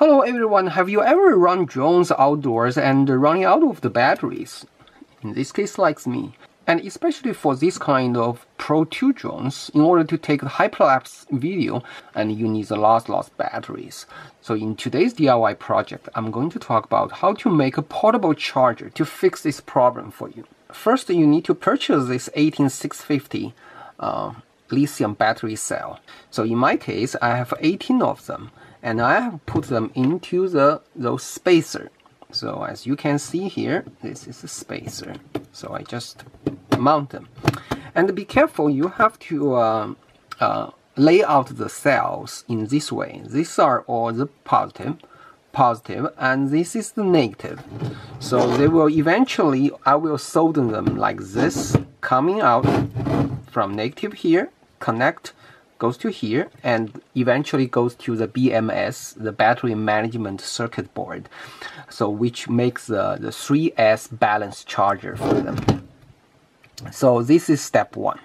Hello everyone, have you ever run drones outdoors and running out of the batteries? In this case, like me. And especially for this kind of Pro 2 drones, in order to take the hyperlapse video, and you need a lot, lot batteries. So in today's DIY project, I'm going to talk about how to make a portable charger to fix this problem for you. First, you need to purchase this 18650 uh, lithium battery cell. So in my case, I have 18 of them and I have put them into the those spacer. So as you can see here, this is a spacer. So I just mount them. And be careful, you have to uh, uh, lay out the cells in this way. These are all the positive, positive, and this is the negative. So they will eventually, I will solder them like this, coming out from negative here, connect goes to here and eventually goes to the BMS, the battery management circuit board, so which makes the, the 3S balance charger for them. So this is step one.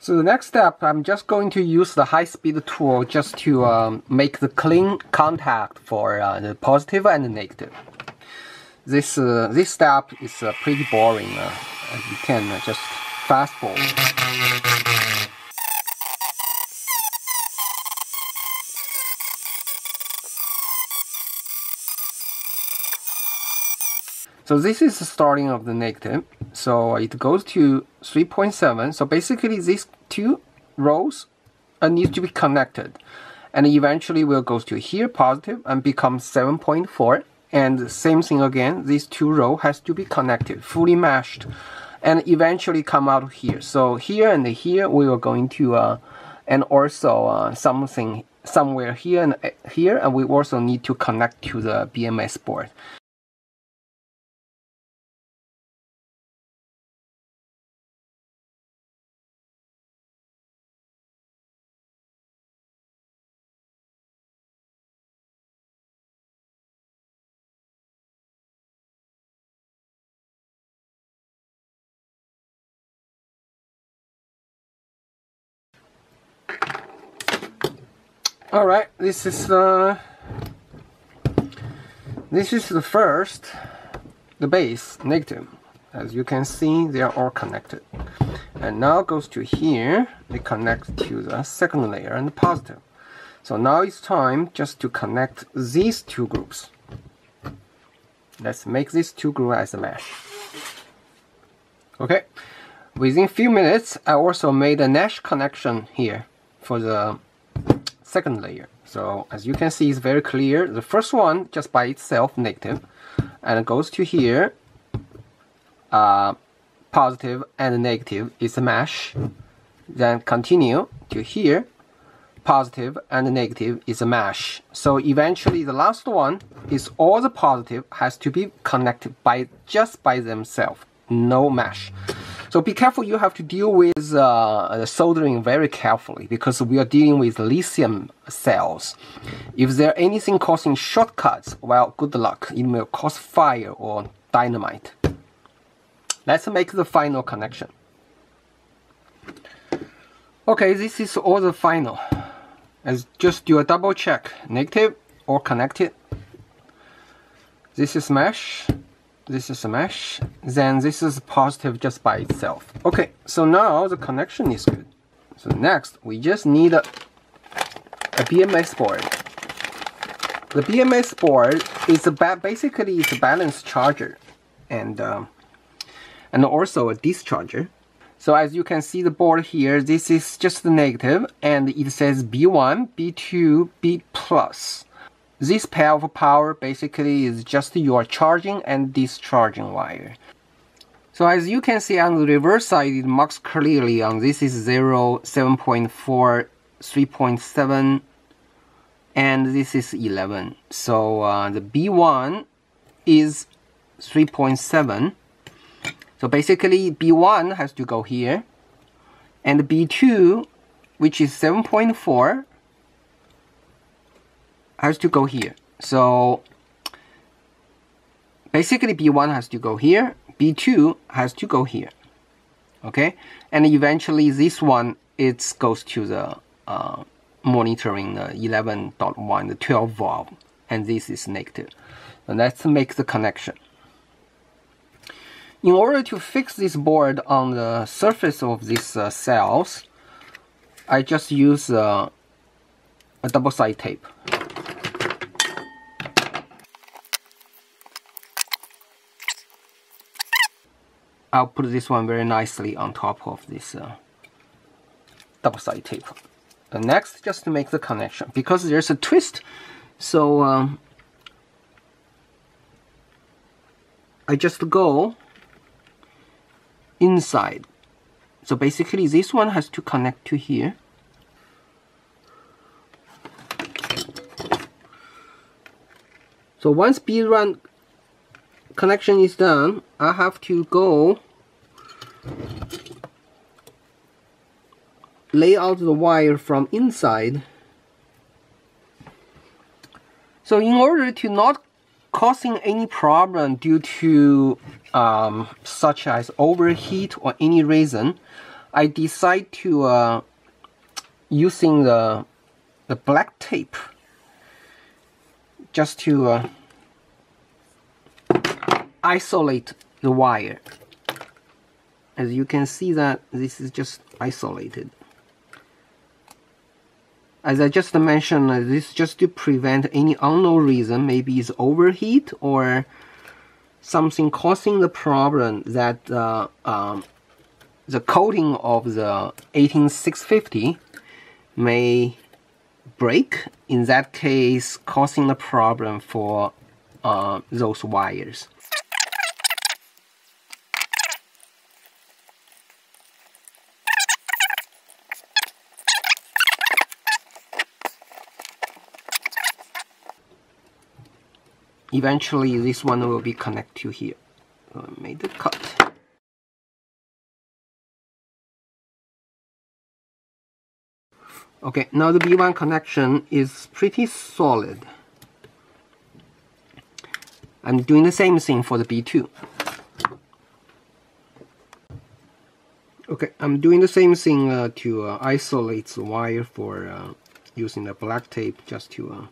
So the next step, I'm just going to use the high-speed tool just to um, make the clean contact for uh, the positive and the negative. This, uh, this step is uh, pretty boring. Uh, you can uh, just fast forward. So this is the starting of the negative. So it goes to 3.7. So basically these two rows uh, need to be connected. And eventually will goes to here positive and become 7.4. And same thing again, these two row has to be connected, fully meshed. And eventually come out here. So here and here we are going to, uh, and also uh, something somewhere here and uh, here. And we also need to connect to the BMS board. All right this is the this is the first the base negative. As you can see they are all connected. And now goes to here they connect to the second layer and the positive. So now it's time just to connect these two groups. Let's make these two groups as a mesh. Okay within few minutes I also made a mesh connection here for the second layer. So as you can see, it's very clear. The first one just by itself negative, and it goes to here. Uh, positive and negative is a mesh. Then continue to here. Positive and negative is a mesh. So eventually, the last one is all the positive has to be connected by just by themselves, no mesh. So be careful, you have to deal with uh, soldering very carefully because we are dealing with lithium cells. If there are anything causing shortcuts, well, good luck. It may cause fire or dynamite. Let's make the final connection. Okay, this is all the final. Let's just do a double check. Negative or connected. This is mesh this is a mesh, then this is positive just by itself. Okay, so now the connection is good. So next, we just need a, a BMS board. The BMS board is a basically it's a balance charger and um, and also a discharger. So as you can see the board here, this is just the negative and it says B1, B2, B plus. This pair of power basically is just your charging and discharging wire. So as you can see on the reverse side, it marks clearly on this is 0, 7.4, 3.7, and this is 11. So uh, the B1 is 3.7. So basically B1 has to go here, and B2, which is 7.4, has to go here. So basically B1 has to go here, B2 has to go here. Okay, and eventually this one it goes to the uh, monitoring the 11.1, the 12 valve, and this is negative. And let's make the connection. In order to fix this board on the surface of these uh, cells, I just use uh, a double side tape. I'll put this one very nicely on top of this uh, double side tape. The next, just to make the connection, because there's a twist, so um, I just go inside. So basically this one has to connect to here. So once B1 connection is done, I have to go lay out the wire from inside. So in order to not causing any problem due to um, such as overheat or any reason, I decide to uh, using the the black tape just to uh, isolate the wire. As you can see that this is just isolated. As I just mentioned, uh, this just to prevent any unknown reason, maybe it's overheat or something causing the problem that uh, um, the coating of the 18650 may break, in that case causing the problem for uh, those wires. Eventually this one will be connected to here. So I made the cut. Okay now the B1 connection is pretty solid. I'm doing the same thing for the B2 okay I'm doing the same thing uh, to uh, isolate the wire for uh, using the black tape just to uh,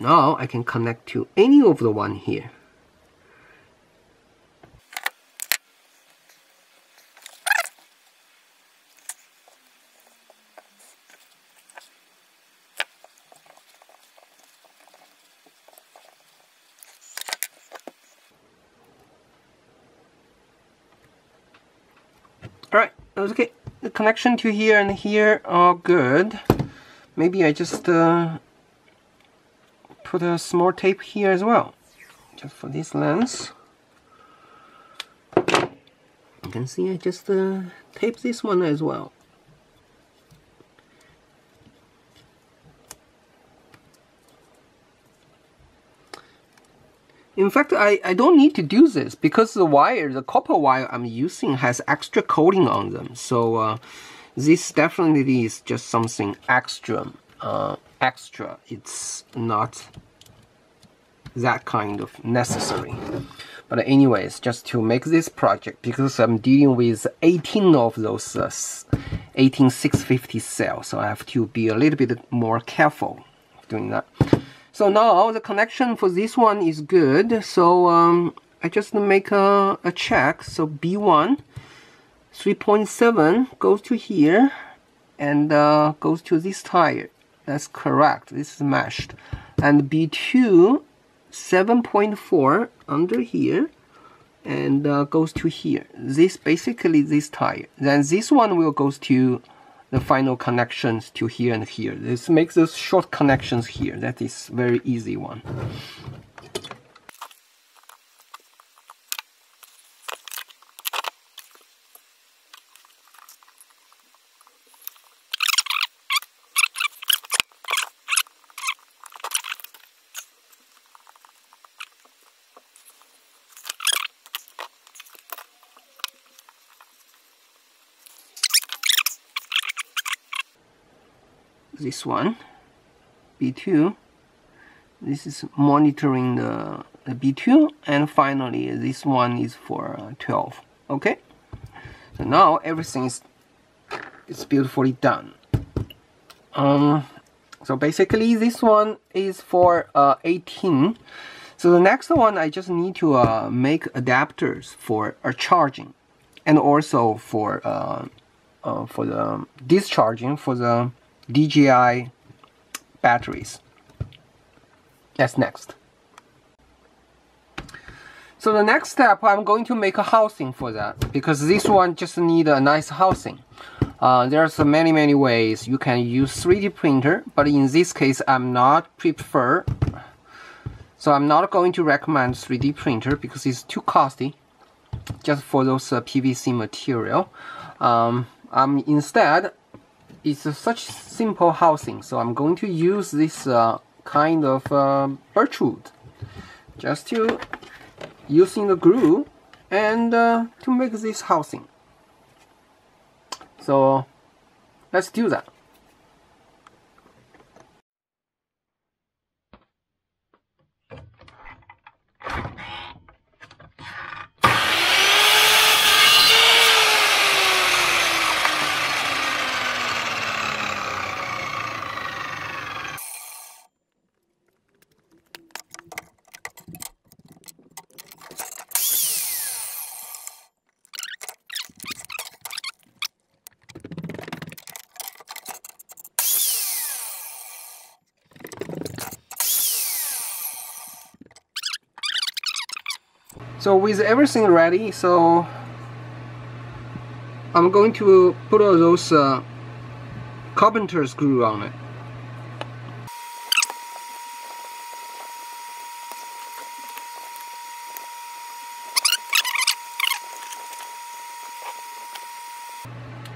now I can connect to any of the one here. Alright, okay. The connection to here and here are good. Maybe I just uh, put a small tape here as well just for this lens you can see I just uh, tape this one as well In fact, I, I don't need to do this because the wire, the copper wire I'm using has extra coating on them. So uh, this definitely is just something extra. Uh, extra. It's not that kind of necessary. But anyways, just to make this project, because I'm dealing with 18 of those uh, 18650 cells, so I have to be a little bit more careful doing that. So now the connection for this one is good. So um, I just make a, a check. So B1 3.7 goes to here and uh, goes to this tire. That's correct. This is meshed. And B2 7.4 under here and uh, goes to here. This basically this tire. Then this one will goes to the final connections to here and here. This makes those short connections here. That is very easy one. This one B2 this is monitoring the, the B2 and finally this one is for uh, 12 okay? So now everything is, is beautifully done. Um, so basically this one is for uh, 18 so the next one I just need to uh, make adapters for uh, charging and also for uh, for the discharging for the DJI batteries that's next. So the next step, I'm going to make a housing for that because this one just need a nice housing. Uh, there's many many ways you can use 3D printer, but in this case, I'm not prefer. So I'm not going to recommend 3D printer because it's too costly, just for those uh, PVC material. Um, um, instead, it's such simple housing, so I'm going to use this uh, kind of uh, birch wood just to using the glue and uh, to make this housing. So let's do that So with everything ready, so I'm going to put all those uh, carpenter screw on it.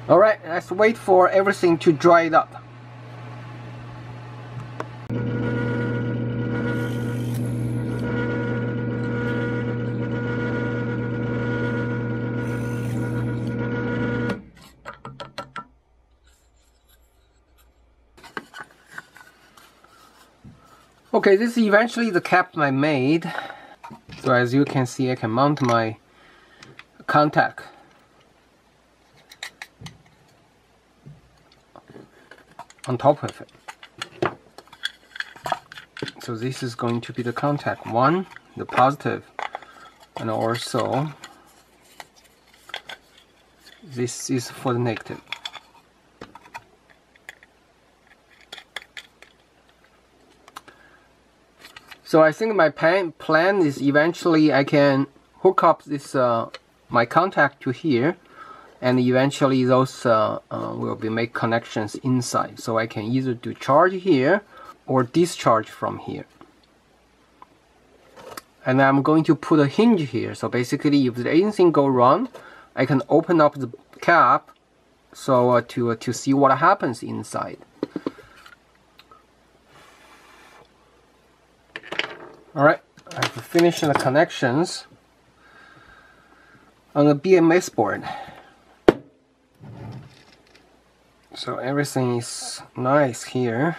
Alright, let's wait for everything to dry it up. Okay, this is eventually the cap I made. So as you can see, I can mount my contact. on top of it. So this is going to be the contact one, the positive, and also this is for the negative. So I think my plan, plan is eventually I can hook up this uh, my contact to here and eventually those uh, uh, will be make connections inside. So I can either do charge here or discharge from here. And I'm going to put a hinge here. So basically if anything go wrong I can open up the cap so uh, to, uh, to see what happens inside Alright, I have to finish the connections on the BMS board. So everything is nice here.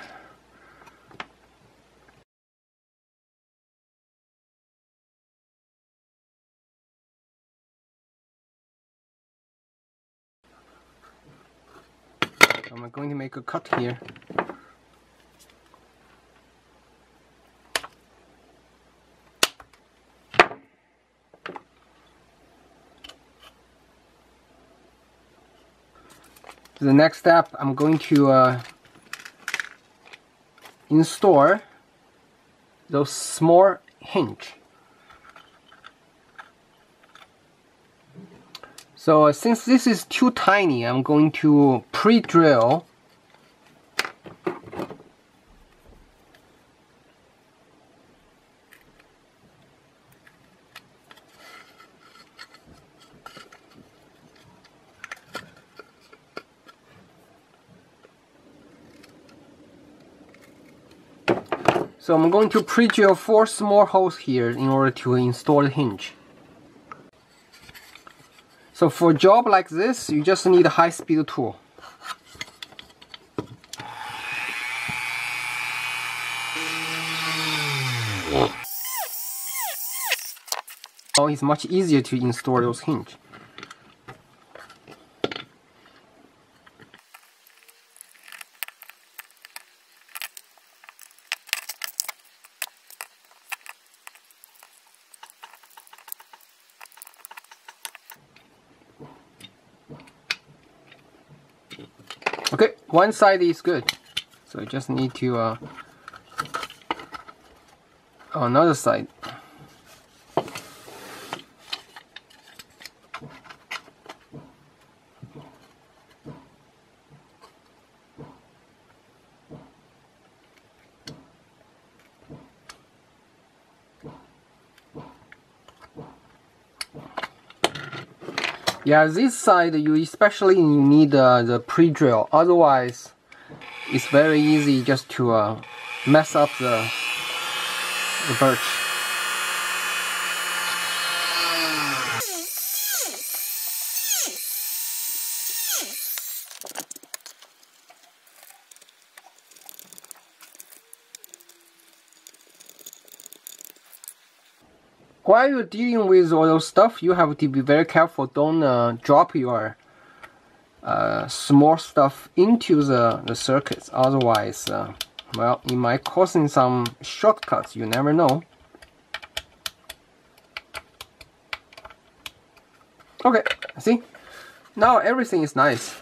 I'm going to make a cut here. The next step I'm going to uh, install those small hinge. So uh, since this is too tiny I'm going to pre-drill So I'm going to pre-drill four small holes here in order to install the hinge. So for a job like this, you just need a high-speed tool. Oh, it's much easier to install those hinge. One side is good. So I just need to uh, another side. Yeah, this side you especially need uh, the pre-drill. Otherwise, it's very easy just to uh, mess up the, the birch. While you're dealing with all those stuff, you have to be very careful. Don't uh, drop your uh, small stuff into the, the circuits. Otherwise, uh, well, it might causing some shortcuts. You never know. Okay, see? Now everything is nice.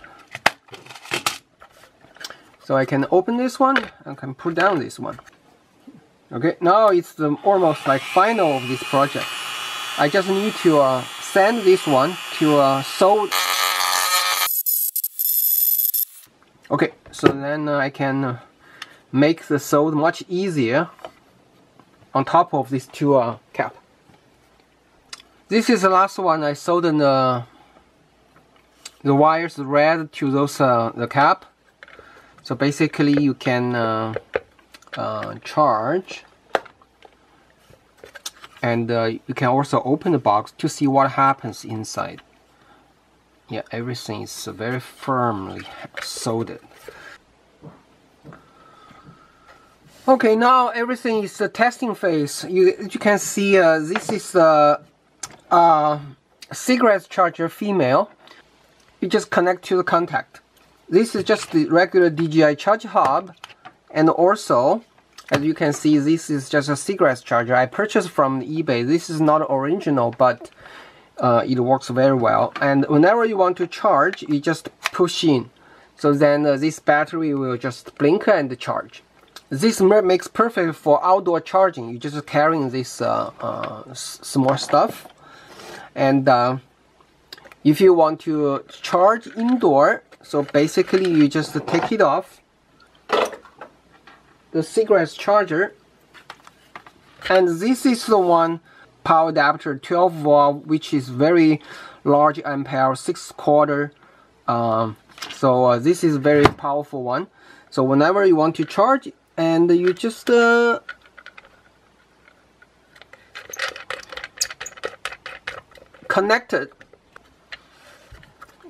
So I can open this one, and can put down this one. Okay, now it's the, almost like final of this project. I just need to uh, send this one to uh, solder. Okay, so then uh, I can uh, make the solder much easier on top of these two uh, cap. This is the last one I soldered the, the wires red to those the cap. So basically you can charge and uh, you can also open the box to see what happens inside. Yeah everything is very firmly soldered. Okay now everything is the testing phase. You, you can see uh, this is the uh, cigarette charger female. You just connect to the contact. This is just the regular DJI charge hub and also as you can see this is just a cigarette charger. I purchased from eBay. This is not original but uh, it works very well. And whenever you want to charge you just push in. So then uh, this battery will just blink and charge. This makes perfect for outdoor charging. You're just carrying this uh, uh small stuff. And uh, if you want to charge indoor so basically you just take it off the cigarette charger. And this is the one power adapter 12 volt which is very large ampere 6 quarter. Um, so uh, this is very powerful one. So whenever you want to charge and you just uh, connect it.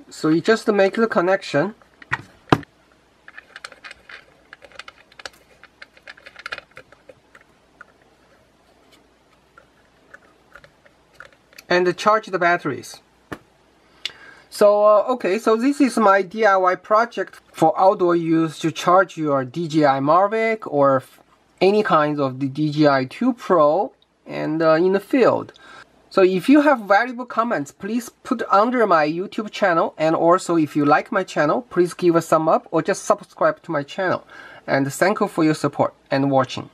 So you just make the connection and charge the batteries. So, uh, okay, so this is my DIY project for outdoor use to charge your DJI Mavic or any kinds of the DJI 2 Pro and uh, in the field. So if you have valuable comments, please put under my YouTube channel and also if you like my channel, please give a thumb up or just subscribe to my channel. And thank you for your support and watching.